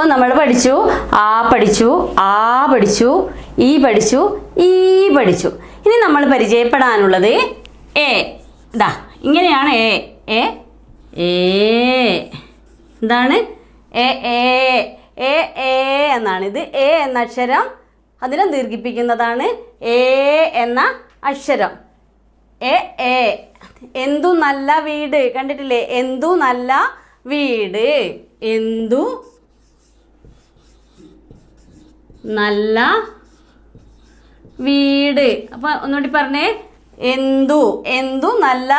അപ്പോൾ നമ്മൾ പഠിച്ചു. ആ പഠിച്ചു ആ പഠിച്ചു ഈ പഠിച്ചു ഈ പഠിച്ചു. ഇനി നമ്മൾ പരിചയപ്പെടാനുള്ളത് എ. ഇതാ ഇങ്ങനെയാണ് എ എ. എന്താണ്? എ എ എ എ എന്നാണ്. ഇത് എ എന്ന അക്ഷരം അതിനെ ദീർഘിപ്പിക്കുന്നതാണ് എ എന്ന അക്ഷരം. എ എ. എന്തു നല്ല വീട്? കണ്ടിട്ടില്ലേ? എന്തു നല്ല വീട്? എന്തു നല്ല വീട്. അപ്പൊ ഒന്നുകൂടി പറഞ്ഞേ. എന്തു എന്തു നല്ല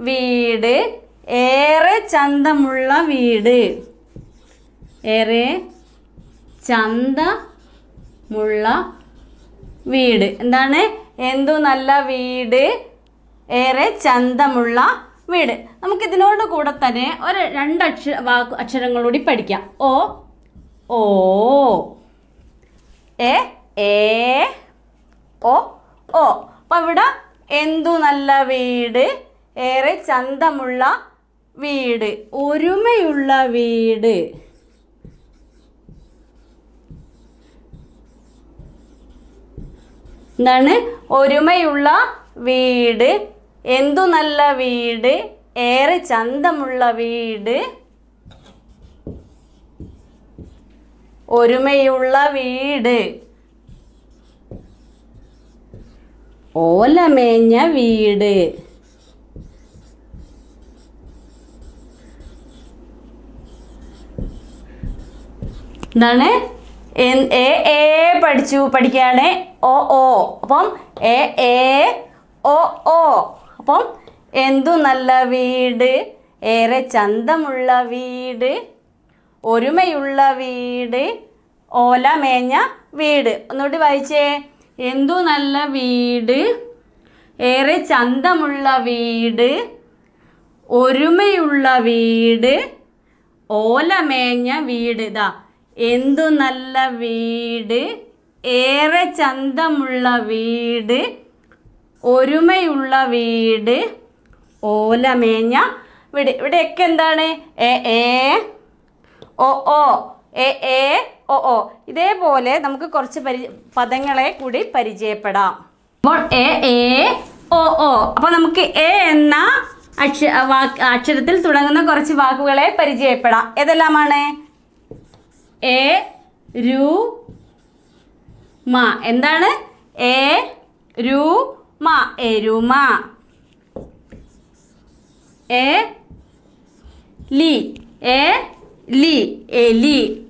വീട്. ഏറെ ചന്തമുള്ള വീട്. ഏറെ ചന്തമുള്ള വീട്. എന്താണ്? എന്തു നല്ല വീട്? ഏറെ ചന്തമുള്ള വീട്. നമുക്ക് ഇതിനോട് കൂടെ തന്നെ ഒരു രണ്ട് അക്ഷര വാക്ക് അക്ഷരങ്ങളൂടി പഠിക്കാം. ഓ ഓ എ ഏ ഒ ഓ ഇവിടെ എന്തു നല്ല വീട്? ഏറെ ചന്തമുള്ള വീട്. ഒരുമയുള്ള വീട്. എന്താണ്? ഒരുമയുള്ള വീട്. എന്തു നല്ല വീട്? ഏറെ ചന്തമുള്ള വീട്. ഒരുമയുള്ള വീട്. ഓലമേഞ്ഞ വീട്. എന്താണ്? എ എ പഠിച്ചു പഠിക്കുകയാണ്. ഒ ഓ അപ്പം എ എ ഒ ഓ അപ്പം എന്തു നല്ല വീട്? ഏറെ ചന്തമുള്ള വീട്. ഒരുമയുള്ള വീട് ഓല മേഞ്ഞ വീട്. ഒന്നുകൂടി വായിച്ചേ. എന്തു നല്ല വീട് ഏറെ ചന്തമുള്ള വീട് ഒരുമയുള്ള വീട് ഓലമേഞ്ഞ വീട്. ഇതാ എന്തു നല്ല വീട് ഏറെ ചന്തമുള്ള വീട് ഒരുമയുള്ള വീട് ഓലമേഞ്ഞ വീട്. ഇവിടെയൊക്കെ എന്താണ്? എ ഏ ഓ ഓ എ എ ഒ ഓ. ഇതേപോലെ നമുക്ക് കുറച്ച് പരി പദങ്ങളെ കൂടി പരിചയപ്പെടാം. അപ്പോൾ എ എ ഓ ഓ. അപ്പോൾ നമുക്ക് എ എന്ന അക്ഷ അക്ഷരത്തിൽ തുടങ്ങുന്ന കുറച്ച് വാക്കുകളെ പരിചയപ്പെടാം. ഏതെല്ലാമാണ്? എ രു മ. എന്താണ്? എ രു മ. എരുമ എ ലി. എ ലി എലി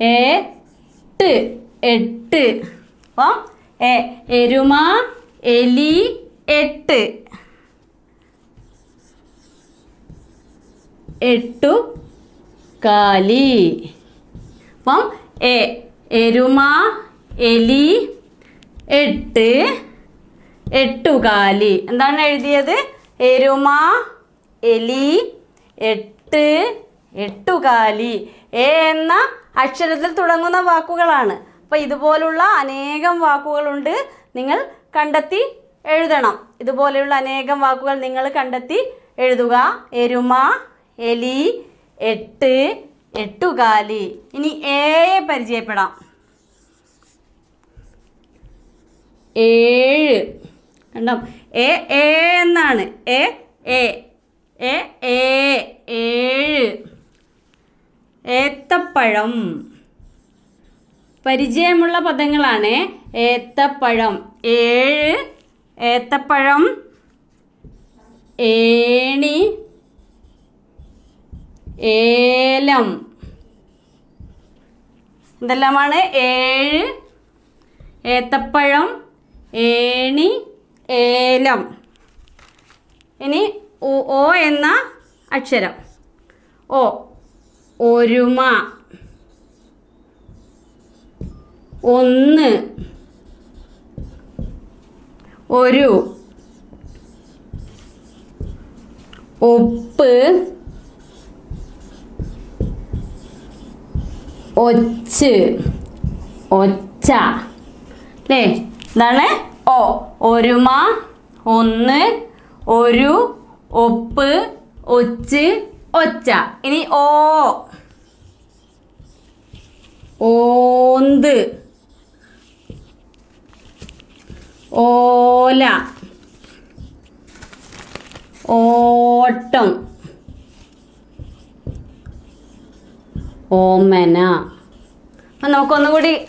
എട്ട് എട്ട്. അപ്പം എ എരുമ എലി എട്ട്. എട്ടു കാലി. അപ്പം എ എരുമ എലി എട്ട്. എട്ടുകാലി എന്താണ് എഴുതിയത്? എരുമ എലി എട്ട്. എട്ടുകാലി. എ എന്ന അക്ഷരത്തിൽ തുടങ്ങുന്ന വാക്കുകളാണ്. അപ്പോൾ ഇതുപോലുള്ള അനേകം വാക്കുകളുണ്ട് നിങ്ങൾ കണ്ടെത്തി എഴുതണം. ഇതുപോലെയുള്ള അനേകം വാക്കുകൾ നിങ്ങൾ കണ്ടെത്തി എഴുതുക. എരുമ എലി എട്ട് എട്ടുകാലി. ഇനി എയെ പരിചയപ്പെടാം. ഏഴ്. കണ്ടോ? എ എന്നാണ്. എ എ. ഏ ഏഴ്. ഏത്തപ്പഴം. പരിചയമുള്ള പദങ്ങളാണ് ഏത്തപ്പഴം. ഏഴ് ഏത്തപ്പഴം. ഏണി. ഏലം. എന്തെല്ലാമാണ്? ഏഴ്. ഏത്തപ്പഴം. ഏണി. ഏലം. ഇനി ഓ എന്ന അക്ഷരം. ഓ ഒരുമ. ഒന്ന്. ഒരു. ഒപ്പ്. ഒച്ച്. ഒച്ച. അല്ലേ എന്താണ് ഒ ഒരുമ. ഒന്ന്. ഒരു. ഒപ്പ് ഒച്ച് ഒച്ച. ഇനി ഓ. ഓന്ത്. ഓല. ഓട്ടം. ഓമന. അപ്പം നമുക്കൊന്നുകൂടി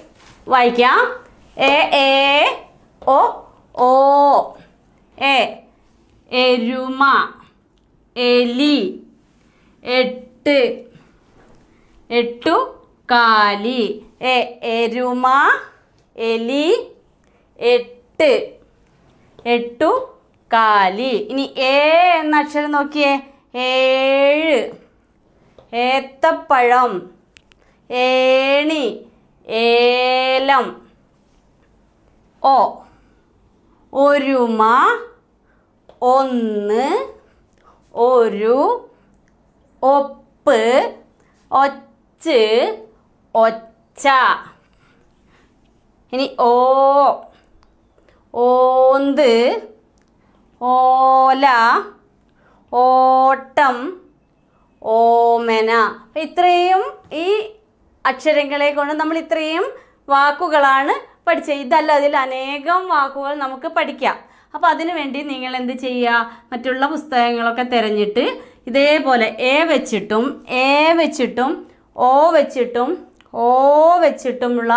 വായിക്കാം. എ എ ഓ ഓ. എ. എരുമ എലി എട്ട് എട്ടു കാലി എ എരുമ എലി എട്ട് എട്ടു കാലി. ഇനി ഏ എന്ന അക്ഷരം നോക്കിയേ. ഏഴ് ഏത്തപ്പഴം ഏണി ഏലം ഓ ഒരുമ ഒന്ന് ഒരു ഒപ്പ് ഒച്ച് ഒച്ച. ഇനി ഓ ഓന്ത് ഓല ഓട്ടം ഓമന. ഇത്രയും ഈ അക്ഷരങ്ങളെ കൊണ്ട് നമ്മൾ ഇത്രയും വാക്കുകളാണ് പഠിച്ചത്. ഇതല്ല അതിൽ അനേകം വാക്കുകൾ നമുക്ക് പഠിക്കാം. അപ്പോൾ അതിനു വേണ്ടി നിങ്ങൾ എന്ത് ചെയ്യുക? മറ്റുള്ള പുസ്തകങ്ങളൊക്കെ തിരഞ്ഞിട്ട് ഇതേപോലെ എ വെച്ചിട്ടും എ വെച്ചിട്ടും ഓ വെച്ചിട്ടും ഓ വെച്ചിട്ടുമുള്ള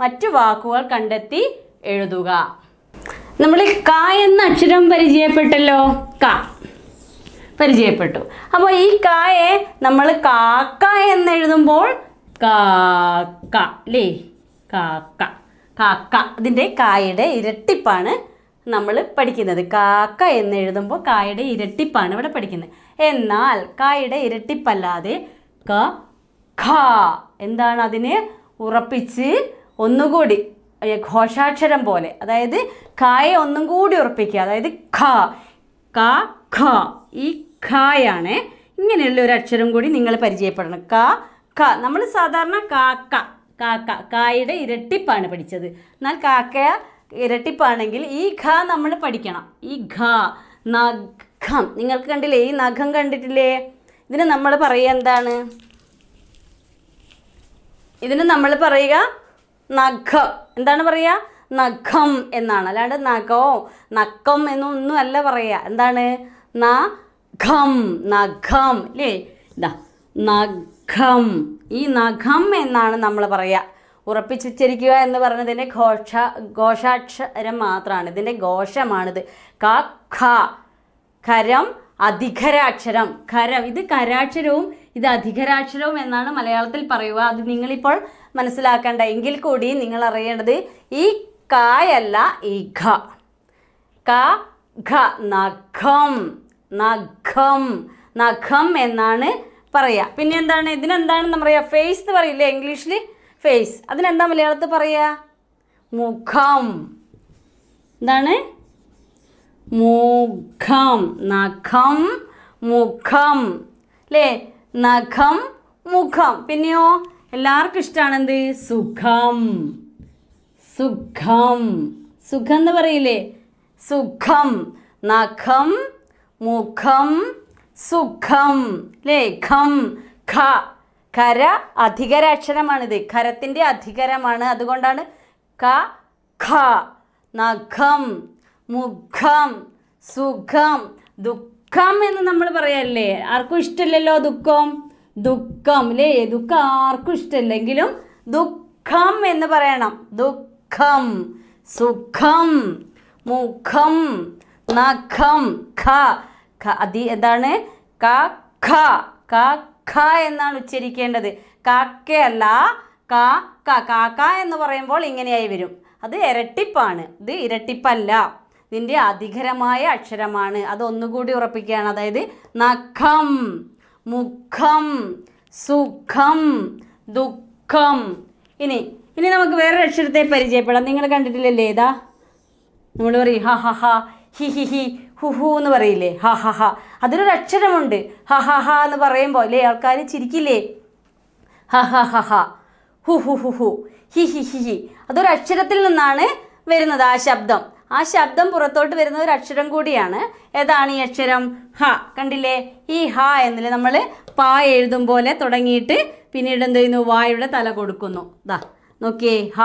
മറ്റു വാക്കുകൾ കണ്ടെത്തി എഴുതുക. നമ്മൾ ക എന്ന അക്ഷരം പരിചയപ്പെട്ടല്ലോ? ക. പരിചയപ്പെട്ടു. അപ്പോൾ ഈ കായെ നമ്മൾ കാക്ക എന്ന് എഴുതുമ്പോൾ കാക്ക അല്ലേ കാക്ക. കാക്ക. ഇതിന്റെ കായയുടെ ഇരട്ടിപ്പാണ് നമ്മൾ പഠിക്കുന്നത്. കാക്ക എന്ന് എഴുതുമ്പോൾ കായുടെ ഇരട്ടിപ്പാണ് ഇവിടെ പഠിക്കുന്നത്. എന്നാൽ കായുടെ ഇരട്ടിപ്പല്ലാതെ ക ഖ എന്താണ് അതിനെ? ഉറപ്പിച്ച് ഒന്നുകൂടി ഘോഷാക്ഷരം പോലെ. അതായത് കായെ ഒന്നും കൂടി ഉറപ്പിക്കുക. അതായത് ഖ ക ഖ. ഈ ഖായാണ് ഇങ്ങനെയുള്ള ഒരു അക്ഷരം കൂടി നിങ്ങൾ പരിചയപ്പെടണം. ക ഖ. നമ്മൾ സാധാരണ കാക്ക കാക്ക കായുടെ ഇരട്ടിപ്പാണ് പഠിച്ചത്. എന്നാൽ കാക്ക ഇരട്ടിപ്പാണെങ്കിൽ ഈ ഖ നമ്മൾ പഠിക്കണം. ഈ ഖ നഖം. നിങ്ങൾക്ക് കണ്ടില്ലേ? ഈ നഖം കണ്ടിട്ടില്ലേ? ഇതിന് നമ്മൾ പറയുക എന്താണ്? ഇതിന് നമ്മൾ പറയുക നഖം. എന്താണ് പറയുക? നഖം എന്നാണ്. അല്ലാണ്ട് നഖോ നഖം എന്നൊന്നും അല്ല പറയുക. എന്താണ്? നഖം നഖം. അല്ലേ ഇതാ നഖം. ഈ നഖം എന്നാണ് നമ്മൾ പറയുക. ഉറപ്പിച്ചുച്ചരിക്കുക എന്ന് പറഞ്ഞതിന്റെ ഘോഷ ഘോഷാക്ഷരം മാത്രമാണ് ഇതിന്റെ ഘോഷമാണിത്. ക ഖ ഖരം അധികരാക്ഷരം. ഖരം ഇത് കരാക്ഷരവും ഇത് അധികരാക്ഷരവും എന്നാണ് മലയാളത്തിൽ പറയുക. അത് നിങ്ങളിപ്പോൾ മനസ്സിലാക്കേണ്ട. എങ്കിൽ കൂടി നിങ്ങൾ അറിയേണ്ടത് ഈ കായല്ല ഈ ഘ ക ഘ നഖം നഖം നഖം എന്നാണ് പറയുക. പിന്നെ എന്താണ്? ഇതിനെന്താണെന്ന് പറയുക ഫേസ് എന്ന് പറയില്ലേ? ഇംഗ്ലീഷിൽ ഫേസ് അതിനെന്താ മലയാളത്തിൽ പറയുക മുഖം. എന്താണ്? മുഖം. നഖം മുഖം. അല്ലേ നഖം മുഖം. പിന്നെയോ? എല്ലാവർക്കും ഇഷ്ടമാണ് എന്ത്? സുഖം. സുഖം. സുഖം എന്ന് പറയില്ലേ? സുഖം. നഖം മുഖം സുഖം. ലേഖം ഖം. ഖ അധികര അധികരാക്ഷരമാണിത്. ഖരത്തിന്റെ അധികരമാണ്. അതുകൊണ്ടാണ് ക ഖ നഖം മുഖം സുഖം ദുഃഖം എന്ന് നമ്മൾ പറയല്ലേ? ആർക്കും ഇഷ്ടമില്ലല്ലോ ദുഃഖം? ദുഃഖം അല്ലേ ദുഃഖം ആർക്കും ഇഷ്ടമില്ലെങ്കിലും ദുഃഖം എന്ന് പറയണം. ദുഃഖം സുഖം മുഖം നഖം ഖ അതി എന്താണ്? ക ഖ ക ഖ എന്നാണ് ഉച്ചരിക്കേണ്ടത്. കാക്കയല്ല ക ക കാക്ക എന്ന് പറയുമ്പോൾ ഇങ്ങനെയായി വരും. അത് ഇരട്ടിപ്പാണ്. ഇത് ഇരട്ടിപ്പല്ല. ഇതിന്റെ അധികരമായ അക്ഷരമാണ്. അത് ഒന്നുകൂടി ഉറപ്പിക്കുകയാണ്. അതായത് നഖം മുഖം സുഖം ദുഃഖം. ഇനി ഇനി നമുക്ക് വേറൊരു അക്ഷരത്തെ പരിചയപ്പെടാം. നിങ്ങൾ കണ്ടിട്ടില്ലല്ലേ? ഏതാ നമ്മൾ പറയും ഹ ഹ ഹി ഹി ഹി. ഹു ഹു എന്ന് പറയില്ലേ? ഹ ഹ ഹ. അതിലൊരു അക്ഷരമുണ്ട്. ഹ ഹ ഹ എന്ന് പറയുമ്പോൾ അല്ലേ ആൾക്കാർ ചിരിക്കില്ലേ? ഹ ഹ ഹ ഹ. ഹു ഹു ഹു ഹു. ഹി ഹി ഹി ഹി. അതൊരു അക്ഷരത്തിൽ നിന്നാണ് വരുന്നത് ആ ശബ്ദം. ആ ശബ്ദം പുറത്തോട്ട് വരുന്ന ഒരു അക്ഷരം കൂടിയാണ്. ഏതാണ് ഈ അക്ഷരം? ഹ. കണ്ടില്ലേ? ഈ ഹ എന്നിൽ നമ്മൾ പാ എഴുതും പോലെ തുടങ്ങിയിട്ട് പിന്നീട് എന്ത് ചെയ്യുന്നു? വായുടെ തല കൊടുക്കുന്നു. ദാ നോക്കിയേ. ഹ.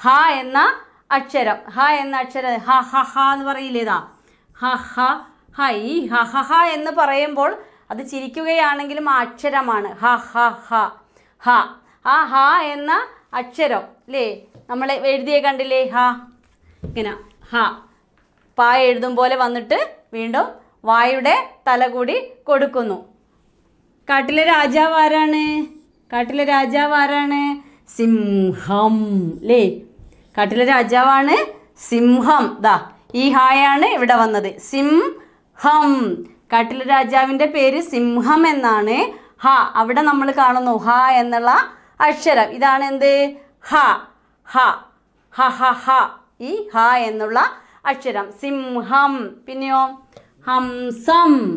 ഹ എന്ന അക്ഷരം. ഹ എന്ന അക്ഷരം. ഹ ഹ ഹ എന്ന് പറയില്ലേ? ഇതാ ഹ ഹ ഹ ഈ ഹ ഹ ഹ എന്ന് പറയുമ്പോൾ അത് ചിരിക്കുകയാണെങ്കിലും ആ അക്ഷരമാണ്. ഹ ഹ ഹ ഹ. ആ ഹ എന്ന അക്ഷരം അല്ലേ നമ്മൾ എഴുതിയേ കണ്ടില്ലേ? ഹ. ഇങ്ങനെ ഹ. പാ എഴുതും പോലെ വന്നിട്ട് വീണ്ടും വായുടെ തല കൂടി കൊടുക്കുന്നു. കാട്ടിലെ രാജാവ് ആരാണ്? കാട്ടിലെ രാജാവ് ആരാണ്? സിംഹം അല്ലേ കാട്ടിലെ രാജാവാണ് സിംഹം. ദാ ഈ ഹായാണ് ഇവിടെ വന്നത്. സിംഹം. കാട്ടിലെ രാജാവിന്റെ പേര് സിംഹം എന്നാണ്. ഹ അവിടെ നമ്മൾ കാണുന്നു. ഹ എന്നുള്ള അക്ഷരം. ഇതാണ് എന്ത്? ഹ. ഹ. ഹ ഹ ഹ. ഈ ഹ എന്നുള്ള അക്ഷരം. സിംഹം. പിന്നെയോ? ഹംസം.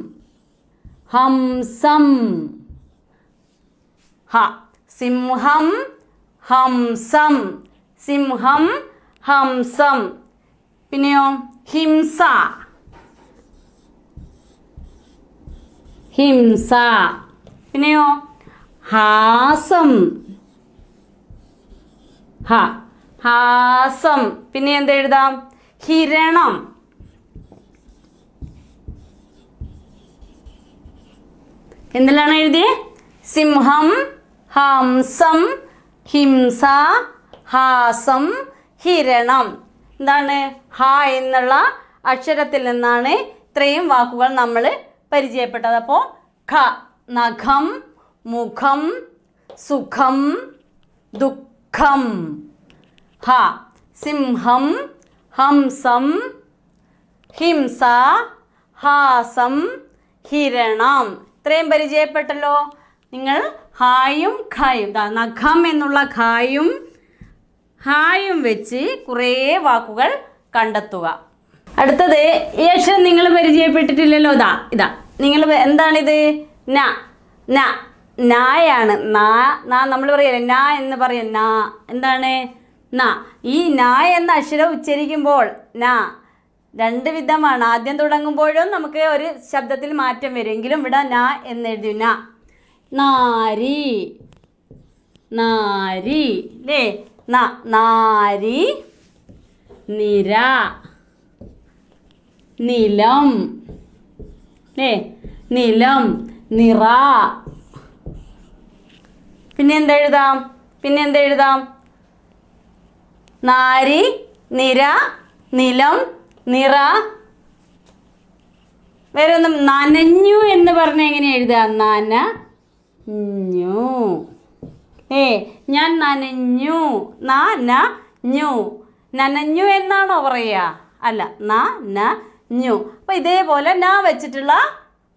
ഹംസം. ഹ. സിംഹം. ഹംസം. സിംഹം. ഹംസം. പിന്നെയോ ഹിംസ. ഹിംസ. പിന്നെയോ ഹാസം. ഹ. ഹാസം. പിന്നെ എന്തെഴുതാം ഹിരണം. എന്തിലാണ് എഴുതിയേ? സിംഹം ഹംസം ഹിംസ ഹാസം ഹിരണം. എന്താണ്? ഹ എന്നുള്ള അക്ഷരത്തിൽ നിന്നാണ് ഇത്രയും വാക്കുകൾ നമ്മൾ പരിചയപ്പെട്ടത്. അപ്പോൾ ഖ നഖം മുഖം സുഖം ദുഃഖം. ഹ സിംഹം ഹംസം ഹിംസ ഹാസം ഹിരണം. ഇത്രയും പരിചയപ്പെട്ടല്ലോ. നിങ്ങൾ ഹായും ഖായും നഖം എന്നുള്ള ഖായും ഹായും വെച്ച് കുറേ വാക്കുകൾ കണ്ടെത്തുക. അടുത്തത് അക്ഷരം നിങ്ങൾ പരിചയപ്പെട്ടിട്ടില്ലല്ലോ. ഇതാ ഇതാ. നിങ്ങൾ എന്താണിത്? ന ന നായാണ്. നാ നാ നമ്മൾ പറയല്ലേ? നാ എന്ന് പറയും. നാ. എന്താണ്? ന. ഈ ന എന്ന അക്ഷരം ഉച്ചരിക്കുമ്പോൾ ന രണ്ട് വിധമാണ്. ആദ്യം തുടങ്ങുമ്പോഴും നമുക്ക് ഒരു ശബ്ദത്തിൽ മാറ്റം വരും. എങ്കിലും ഇവിടെ ന എന്ന് എഴുതി. നാരി. നാരി. അല്ലേ നാരി നിര നിലം. അല്ലേ നിലം നിറ. പിന്നെ എന്തെഴുതാം പിന്നെ എന്തെഴുതാം നാരി നിര നിലം നിറ. വേറെ ഒന്നും നനഞ്ഞു എന്ന് പറഞ്ഞ എങ്ങനെ എഴുതുക നനഞ്ഞു. ഏ ഞാൻ നനഞ്ഞു. നനഞ്ഞു നനഞ്ഞു എന്നാണോ പറയുക അല്ല നനഞ്ഞു അപ്പം ഇതേപോലെ ന വെച്ചിട്ടുള്ള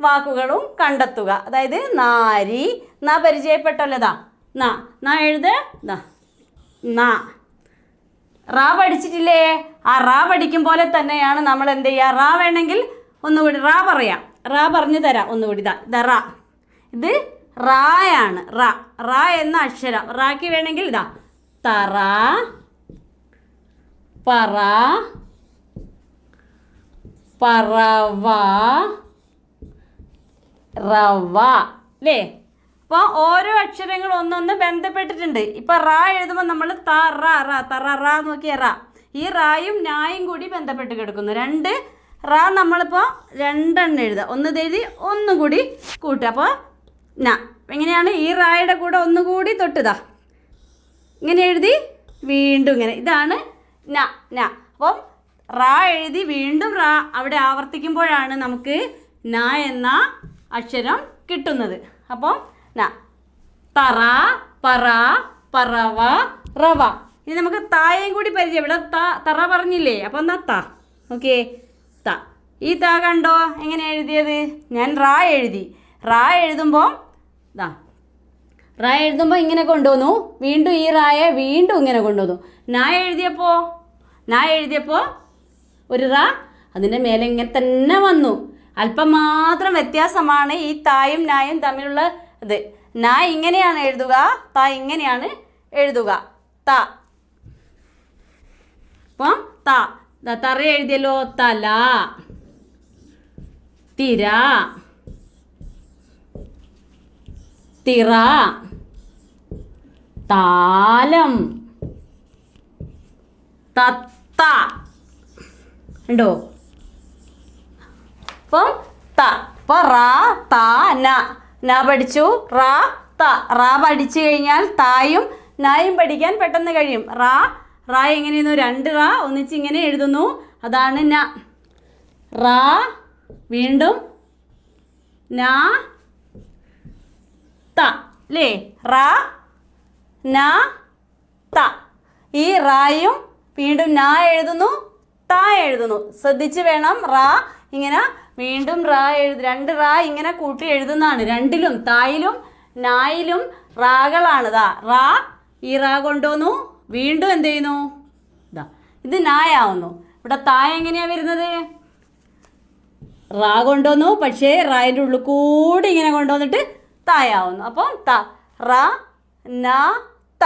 വാക്കുകളും കണ്ടെത്തുക. അതായത് നാരി. ന പരിചയപ്പെട്ടല്ലതാ? ദാ ന. ന എഴുത്. ദാ ന. റാ പഠിച്ചിട്ടില്ലേ? ആ റാ പഠിക്കും പോലെ തന്നെയാണ് നമ്മൾ എന്ത് ചെയ്യുക റാ വേണമെങ്കിൽ ഒന്നുകൂടി റാ പറയാം. റാ പറഞ്ഞു തരാം ഒന്നുകൂടി. ഇതാ റാ. ഇത് റായാണ്. റ. റ എന്ന അക്ഷരം. റാക്ക് വേണമെങ്കിൽ ഇതാ. തറ പറ പറവ റവ. അല്ലേ അപ്പോൾ ഓരോ അക്ഷരങ്ങളും ഒന്നൊന്ന് ബന്ധപ്പെട്ടിട്ടുണ്ട്. ഇപ്പം റാ എഴുതുമ്പോൾ നമ്മൾ ത റ റ തറ റ നോക്കിയ റ. ഈ റായും നായും കൂടി ബന്ധപ്പെട്ട് കിടക്കുന്നു. രണ്ട് റാ നമ്മളിപ്പോൾ രണ്ടെണ്ണം എഴുതുക ഒന്ന് എഴുതി ഒന്നും കൂടി കൂട്ടുക. അപ്പോൾ ന. എങ്ങനെയാണ്? ഈ റായുടെ കൂടെ ഒന്നുകൂടി തൊട്ടുതാ. ഇങ്ങനെ എഴുതി വീണ്ടും ഇങ്ങനെ. ഇതാണ് ന ന. അപ്പം റാ എഴുതി വീണ്ടും റാ അവിടെ ആവർത്തിക്കുമ്പോഴാണ് നമുക്ക് ന എന്ന അക്ഷരം കിട്ടുന്നത്. അപ്പം ന. തറ പറ പറവ റവ. ഇനി നമുക്ക് തായയും കൂടി പരിചയം. ഇവിടെ ത തറ പറഞ്ഞില്ലേ? അപ്പം എന്നാ ത? ഓക്കെ ത. ഈ ത കണ്ടോ? എങ്ങനെ എഴുതിയത്? ഞാൻ റാ എഴുതി. റാ എഴുതുമ്പോൾ ഇതാ റാ എഴുതുമ്പോൾ ഇങ്ങനെ കൊണ്ടുവന്നു. വീണ്ടും ഈ റായെ വീണ്ടും ഇങ്ങനെ കൊണ്ടുവന്നു. നാ എഴുതിയപ്പോൾ നാ എഴുതിയപ്പോൾ ഒരു റാ അതിന്റെ മേലെ ഇങ്ങനെ തന്നെ വന്നു. അല്പം മാത്രം വ്യത്യാസമാണ് ഈ തായും നായും തമ്മിലുള്ള ഇത്. നാ ഇങ്ങനെയാണ് എഴുതുക ത ഇങ്ങനെയാണ് എഴുതുക. ത. അപ്പം ത. തറ എഴുതിയല്ലോ തല തിര. തിറ താലം തത്ത. ഉണ്ടോ അപ്പം ത അപ്പോൾ റാ ന. ന പഠിച്ചു. റാ ത. റാ പഠിച്ചു കഴിഞ്ഞാൽ തായും നായും പഠിക്കാൻ പെട്ടെന്ന് കഴിയും. റാ റാ എങ്ങനെയെന്നു? രണ്ട് റാ ഒന്നിച്ച് ഇങ്ങനെ എഴുതുന്നു. അതാണ് ന. റാ വീണ്ടും ന ത അല്ലേ റ ന ത. ഈ റായും വീണ്ടും ന എഴുതുന്നു ത എഴുതുന്നു. ശ്രദ്ധിച്ച് വേണം റ ഇങ്ങനെ വീണ്ടും റാ എഴുതി രണ്ട് റാ ഇങ്ങനെ കൂട്ടി എഴുതുന്നതാണ്. രണ്ടിലും തായിലും നായിലും റാകളാണ്. ദാ റാ ഈ റാ കൊണ്ടുവന്നു വീണ്ടും എന്ത് ചെയ്യുന്നു? ഇതാ ഇത് നായാവുന്നു. ഇവിടെ തായ എങ്ങനെയാ വരുന്നത്? റാ കൊണ്ടുവന്നു പക്ഷേ റായിന്റെ ഉള്ളിൽ കൂടി ഇങ്ങനെ കൊണ്ടുവന്നിട്ട് തായാവുന്നു. അപ്പം ത റ ന ത.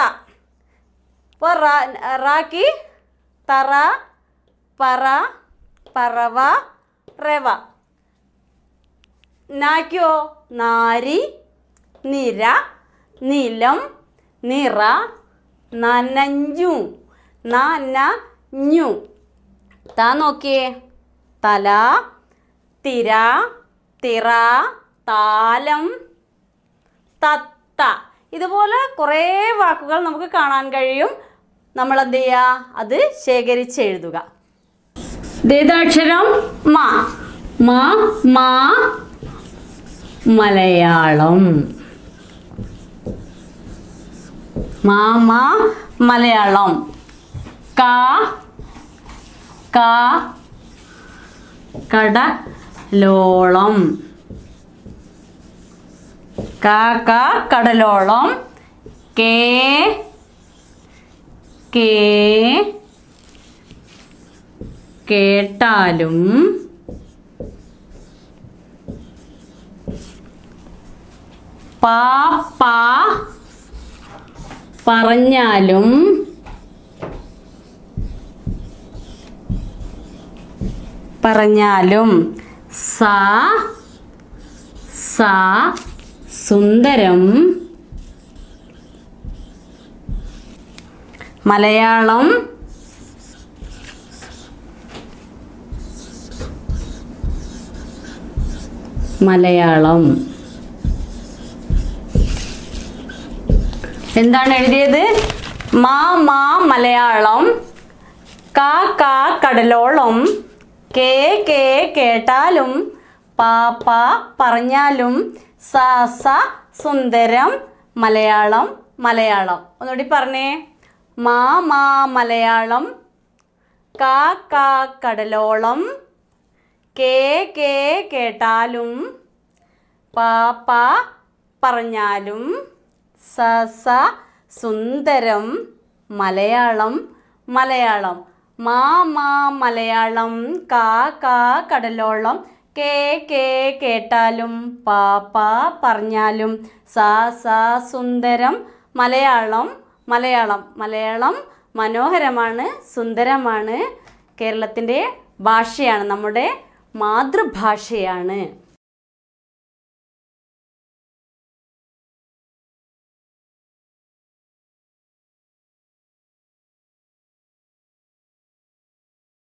അപ്പോൾ റാ റാക്കി തറ പറ പറവ റവ നാക്കിയോ നാരി നിര നിലം നിറ നനഞ്ഞു നനഞ്ഞു. താ നോക്കിയേ. തല തിര തിറ താലം തത്ത. ഇതുപോലെ കുറേ വാക്കുകൾ നമുക്ക് കാണാൻ കഴിയും. നമ്മൾ എന്ത് ചെയ്യുക അത് ശേഖരിച്ചെഴുതുക ദേതാക്ഷരം മാ. മാ മാ മലയാളം. മാ മാ മലയാളം. കാ കാ കടലോളം. കാക്ക കടലോളം. കേ കേ കേട്ടാലും. പാ പാ പറഞ്ഞാലും. പറഞ്ഞാലും സ സ സുന്ദരം. മലയാളം. മലയാളം. എന്താണ് എഴുതിയത്? മാ മാ മലയാളം. കാ കാ കടലോളം. കേ കേ കേട്ടാലും പാ പാ പറഞ്ഞാലും സ സ സുന്ദരം മലയാളം മലയാളം. ഒന്നുകൂടി പറഞ്ഞേ. മാ മാ മലയാളം കാ കാ കടലോളം കേ കേ കേട്ടാലും പാപ്പ പറഞ്ഞാലും സസ സുന്ദരം മലയാളം മലയാളം. മാ മാ മലയാളം കാ കാ കടലോളം കേ കേ കേട്ടാലും പാ പാ പറഞ്ഞാലും സാ സാ സുന്ദരം മലയാളം മലയാളം മലയാളം മനോഹരമാണ് സുന്ദരമാണ്. കേരളത്തിന്റെ ഭാഷയാണ് നമ്മുടെ മാതൃഭാഷയാണ്.